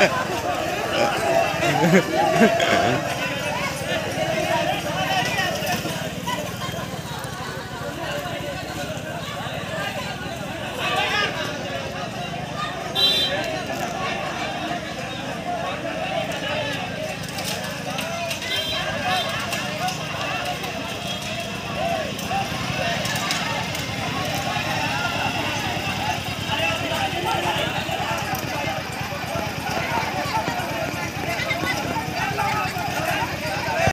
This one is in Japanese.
フフフ。